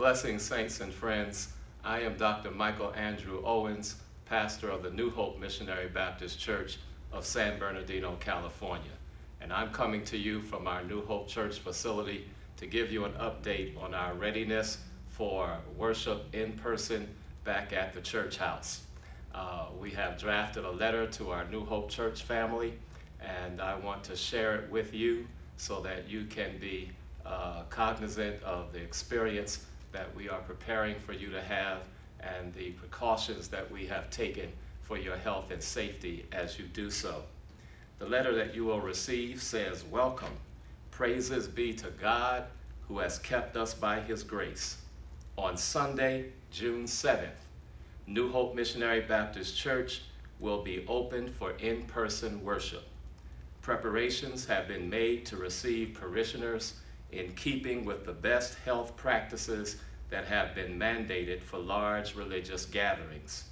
Blessings, saints and friends. I am Dr. Michael Andrew Owens, pastor of the New Hope Missionary Baptist Church of San Bernardino, California. And I'm coming to you from our New Hope Church facility to give you an update on our readiness for worship in person back at the church house. Uh, we have drafted a letter to our New Hope Church family, and I want to share it with you so that you can be uh, cognizant of the experience that we are preparing for you to have and the precautions that we have taken for your health and safety as you do so. The letter that you will receive says, Welcome. Praises be to God who has kept us by his grace. On Sunday, June 7th, New Hope Missionary Baptist Church will be open for in person worship. Preparations have been made to receive parishioners in keeping with the best health practices that have been mandated for large religious gatherings.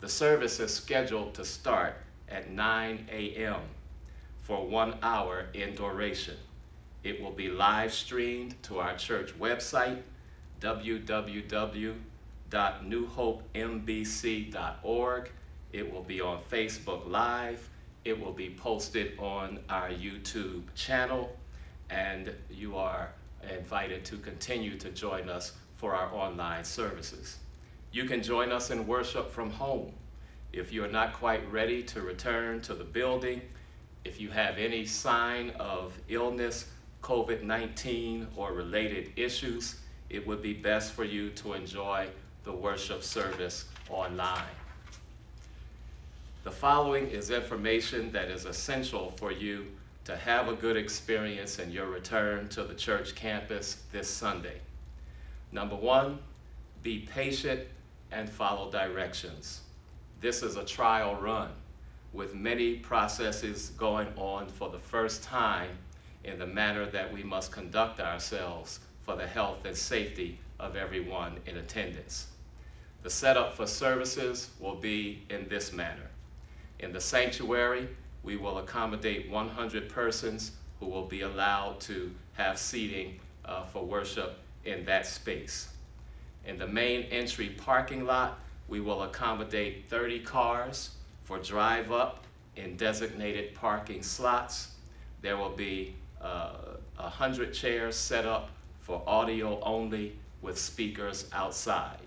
The service is scheduled to start at 9 a.m. for one hour in duration. It will be live streamed to our church website, www.newhopembc.org. It will be on Facebook Live. It will be posted on our YouTube channel and you are invited to continue to join us for our online services. You can join us in worship from home. If you're not quite ready to return to the building, if you have any sign of illness, COVID-19 or related issues, it would be best for you to enjoy the worship service online. The following is information that is essential for you to have a good experience in your return to the church campus this Sunday. Number one, be patient and follow directions. This is a trial run with many processes going on for the first time in the manner that we must conduct ourselves for the health and safety of everyone in attendance. The setup for services will be in this manner. In the sanctuary, we will accommodate 100 persons who will be allowed to have seating uh, for worship in that space. In the main entry parking lot, we will accommodate 30 cars for drive up in designated parking slots. There will be uh, 100 chairs set up for audio only with speakers outside.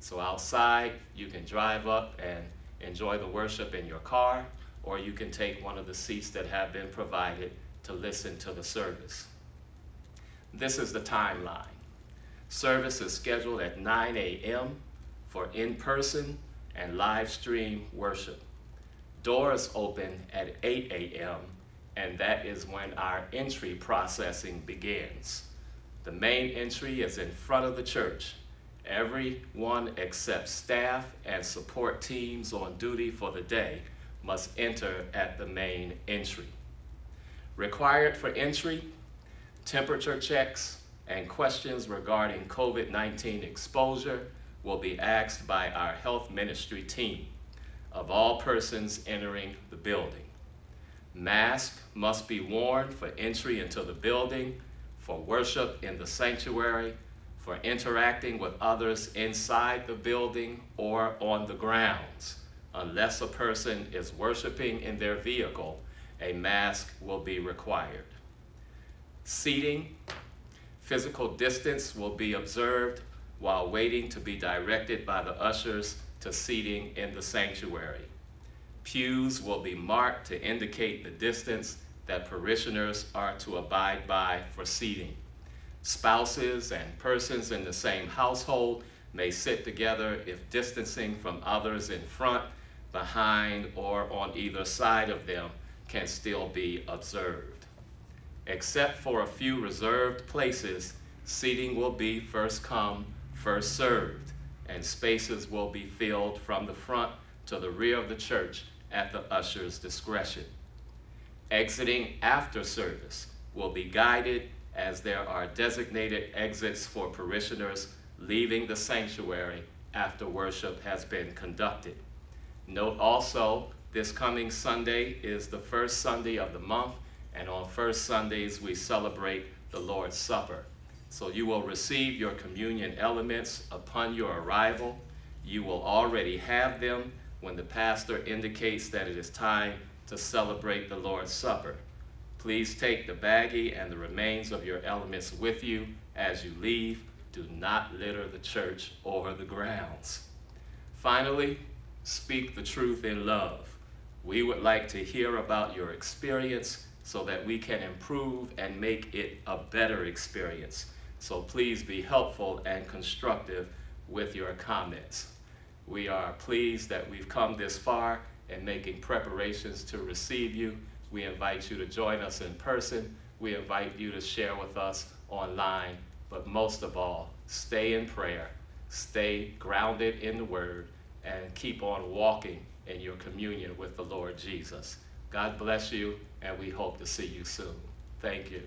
So outside, you can drive up and enjoy the worship in your car or you can take one of the seats that have been provided to listen to the service. This is the timeline. Service is scheduled at 9 a.m. for in-person and live stream worship. Doors open at 8 a.m. and that is when our entry processing begins. The main entry is in front of the church. Everyone except staff and support teams on duty for the day must enter at the main entry. Required for entry, temperature checks and questions regarding COVID-19 exposure will be asked by our health ministry team of all persons entering the building. Mask must be worn for entry into the building, for worship in the sanctuary, for interacting with others inside the building or on the grounds unless a person is worshiping in their vehicle, a mask will be required. Seating, physical distance will be observed while waiting to be directed by the ushers to seating in the sanctuary. Pews will be marked to indicate the distance that parishioners are to abide by for seating. Spouses and persons in the same household may sit together if distancing from others in front behind, or on either side of them can still be observed. Except for a few reserved places, seating will be first come, first served, and spaces will be filled from the front to the rear of the church at the usher's discretion. Exiting after service will be guided as there are designated exits for parishioners leaving the sanctuary after worship has been conducted. Note also, this coming Sunday is the first Sunday of the month, and on first Sundays we celebrate the Lord's Supper. So you will receive your communion elements upon your arrival. You will already have them when the pastor indicates that it is time to celebrate the Lord's Supper. Please take the baggie and the remains of your elements with you as you leave. Do not litter the church or the grounds. Finally, speak the truth in love. We would like to hear about your experience so that we can improve and make it a better experience. So please be helpful and constructive with your comments. We are pleased that we've come this far in making preparations to receive you. We invite you to join us in person. We invite you to share with us online. But most of all, stay in prayer, stay grounded in the Word, and keep on walking in your communion with the Lord Jesus. God bless you, and we hope to see you soon. Thank you.